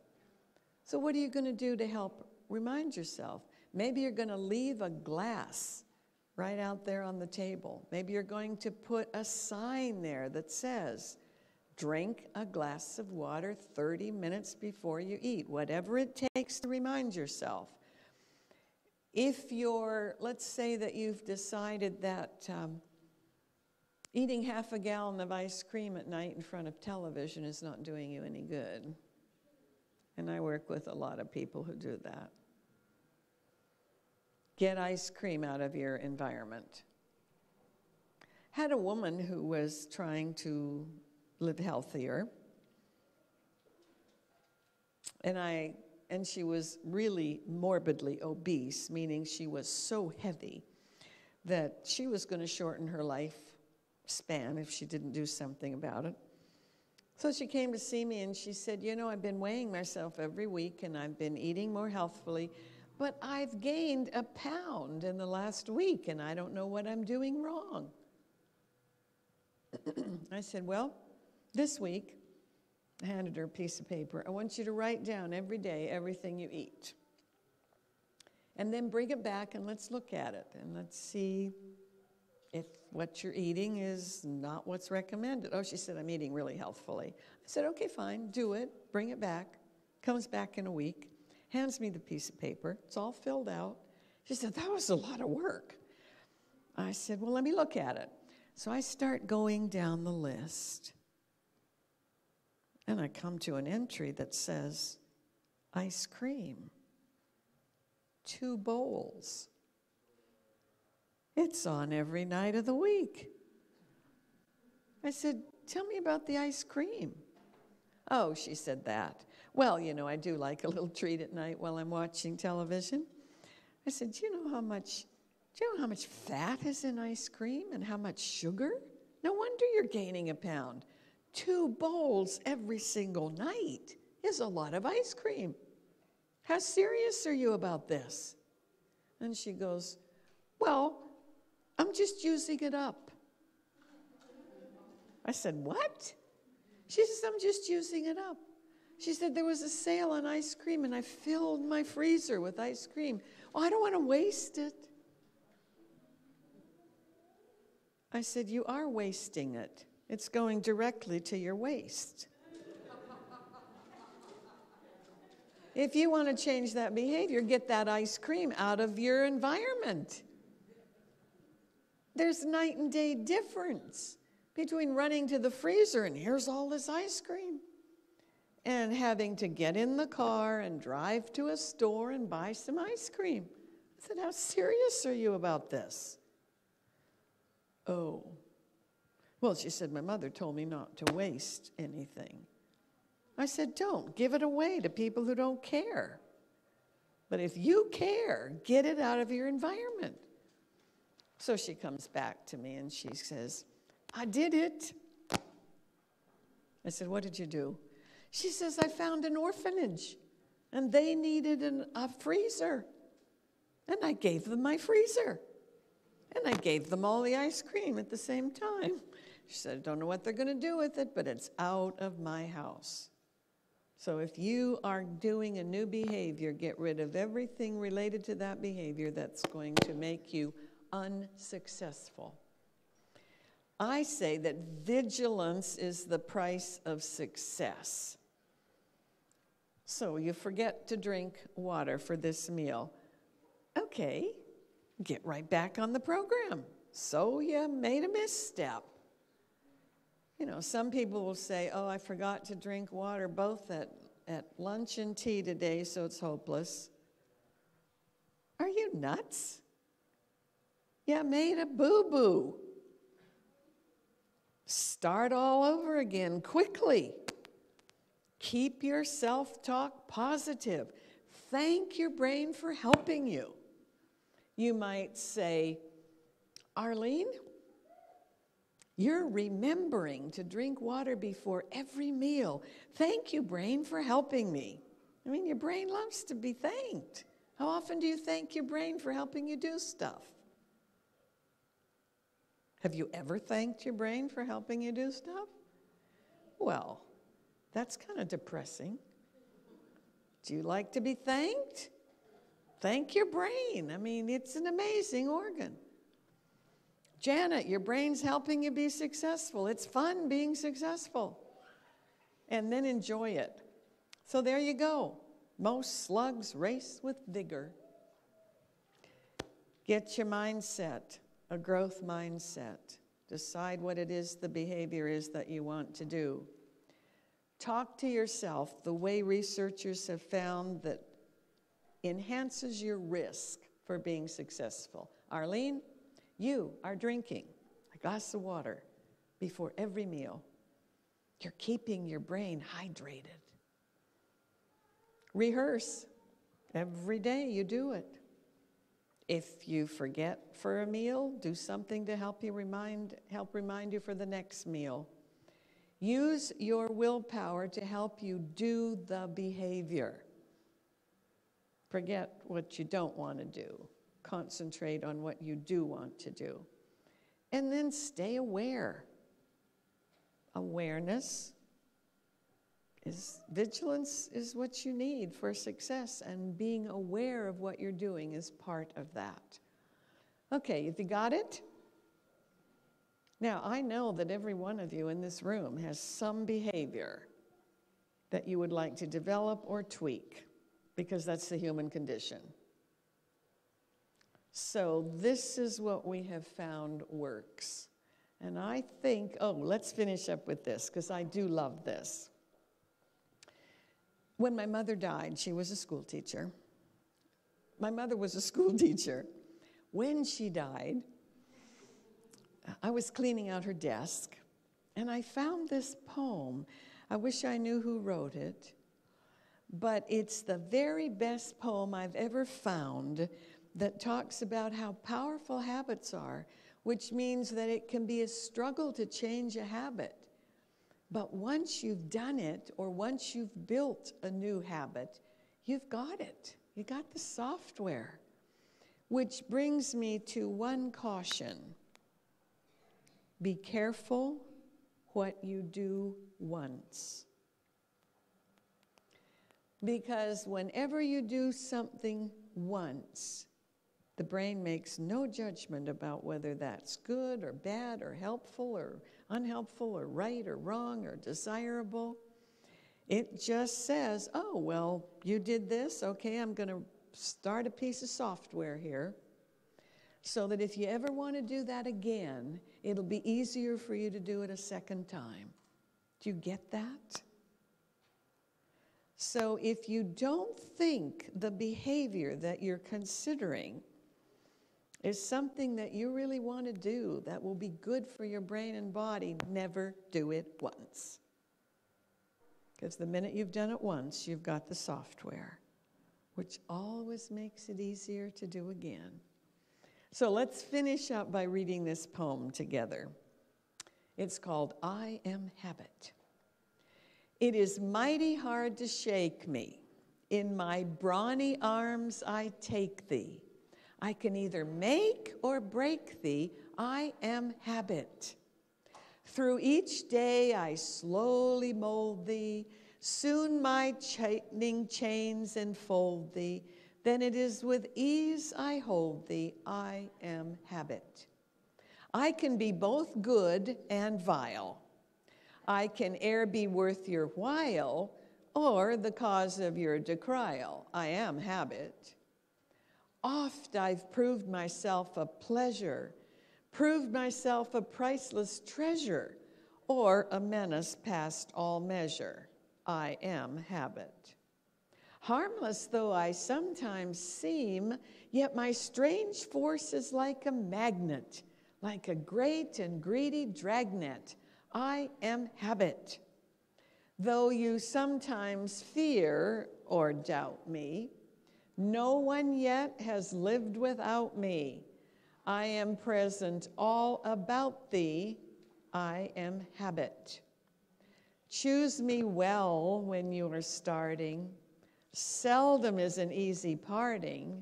So, what are you going to do to help remind yourself? Maybe you're going to leave a glass right out there on the table. Maybe you're going to put a sign there that says, drink a glass of water 30 minutes before you eat, whatever it takes to remind yourself. If you're, let's say that you've decided that um, eating half a gallon of ice cream at night in front of television is not doing you any good. And I work with a lot of people who do that. Get ice cream out of your environment. Had a woman who was trying to live healthier. and I and she was really morbidly obese, meaning she was so heavy that she was going to shorten her life span if she didn't do something about it. So she came to see me and she said, You know, I've been weighing myself every week and I've been eating more healthfully, but I've gained a pound in the last week and I don't know what I'm doing wrong. [CLEARS THROAT] I said, Well, this week I handed her a piece of paper. I want you to write down every day everything you eat. And then bring it back and let's look at it and let's see if what you're eating is not what's recommended. Oh, she said, I'm eating really healthfully. I said, okay, fine, do it, bring it back. Comes back in a week, hands me the piece of paper. It's all filled out. She said, that was a lot of work. I said, well, let me look at it. So I start going down the list. And I come to an entry that says ice cream, two bowls. It's on every night of the week. I said, Tell me about the ice cream. Oh, she said that. Well, you know, I do like a little treat at night while I'm watching television. I said, Do you know how much do you know how much fat is in ice cream and how much sugar? No wonder you're gaining a pound two bowls every single night is a lot of ice cream. How serious are you about this? And she goes, Well, I'm just using it up. I said, What? She says, I'm just using it up. She said, There was a sale on ice cream and I filled my freezer with ice cream. Oh, I don't want to waste it. I said, You are wasting it. It's going directly to your waist. [LAUGHS] if you want to change that behavior, get that ice cream out of your environment. There's night and day difference between running to the freezer and here's all this ice cream and having to get in the car and drive to a store and buy some ice cream. I said, How serious are you about this? Oh, well, she said, My mother told me not to waste anything. I said, Don't give it away to people who don't care. But if you care, get it out of your environment. So she comes back to me and she says, I did it. I said, What did you do? She says, I found an orphanage and they needed an, a freezer. And I gave them my freezer. And I gave them all the ice cream at the same time. She said, I don't know what they're going to do with it, but it's out of my house. So if you are doing a new behavior, get rid of everything related to that behavior that's going to make you unsuccessful. I say that vigilance is the price of success. So you forget to drink water for this meal. Okay, get right back on the program. So you made a misstep. You know, some people will say, Oh, I forgot to drink water both at, at lunch and tea today, so it's hopeless. Are you nuts? You made a boo boo. Start all over again quickly. Keep your self talk positive. Thank your brain for helping you. You might say, Arleen, you're remembering to drink water before every meal. Thank you, brain, for helping me. I mean, your brain loves to be thanked. How often do you thank your brain for helping you do stuff? Have you ever thanked your brain for helping you do stuff? Well, that's kind of depressing. Do you like to be thanked? Thank your brain. I mean, it's an amazing organ. Janet, your brain's helping you be successful. It's fun being successful. And then enjoy it. So there you go. Most slugs race with vigor. Get your mindset, a growth mindset. Decide what it is the behavior is that you want to do. Talk to yourself the way researchers have found that enhances your risk for being successful. Arleen, you are drinking a glass of water before every meal. You're keeping your brain hydrated. Rehearse. Every day you do it. If you forget for a meal, do something to help you remind help remind you for the next meal. Use your willpower to help you do the behavior. Forget what you don't want to do. Concentrate on what you do want to do. And then stay aware. Awareness is vigilance is what you need for success, and being aware of what you're doing is part of that. Okay, if you got it? Now, I know that every one of you in this room has some behavior that you would like to develop or tweak because that's the human condition. So, this is what we have found works. And I think, oh, let's finish up with this because I do love this. When my mother died, she was a school teacher. My mother was a school [LAUGHS] teacher. When she died, I was cleaning out her desk and I found this poem. I wish I knew who wrote it, but it's the very best poem I've ever found that talks about how powerful habits are, which means that it can be a struggle to change a habit. But once you've done it, or once you've built a new habit, you've got it. You got the software. Which brings me to one caution be careful what you do once. Because whenever you do something once, the brain makes no judgment about whether that's good or bad or helpful or unhelpful or right or wrong or desirable. It just says, oh, well, you did this. Okay, I'm going to start a piece of software here so that if you ever want to do that again, it'll be easier for you to do it a second time. Do you get that? So if you don't think the behavior that you're considering is something that you really want to do that will be good for your brain and body, never do it once. Because the minute you've done it once, you've got the software, which always makes it easier to do again. So let's finish up by reading this poem together. It's called I Am Habit. It is mighty hard to shake me. In my brawny arms I take thee. I can either make or break thee. I am habit. Through each day I slowly mold thee. Soon my tightening chains enfold thee. Then it is with ease I hold thee. I am habit. I can be both good and vile. I can e'er be worth your while or the cause of your decrial. I am habit. Oft I've proved myself a pleasure, proved myself a priceless treasure, or a menace past all measure. I am habit. Harmless though I sometimes seem, yet my strange force is like a magnet, like a great and greedy dragnet. I am habit. Though you sometimes fear or doubt me, no one yet has lived without me. I am present all about thee. I am habit. Choose me well when you are starting. Seldom is an easy parting.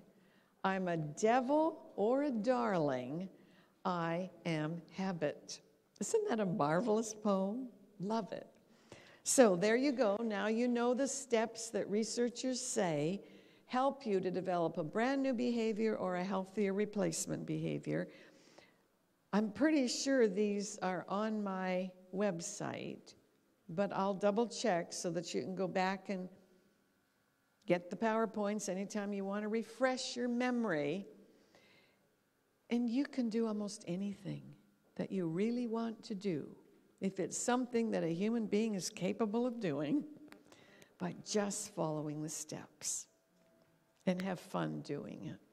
I'm a devil or a darling. I am habit. Isn't that a marvelous poem? Love it. So there you go. Now you know the steps that researchers say help you to develop a brand new behavior or a healthier replacement behavior. I'm pretty sure these are on my website, but I'll double check so that you can go back and get the PowerPoints anytime you want to refresh your memory. And you can do almost anything that you really want to do if it's something that a human being is capable of doing by just following the steps and have fun doing it.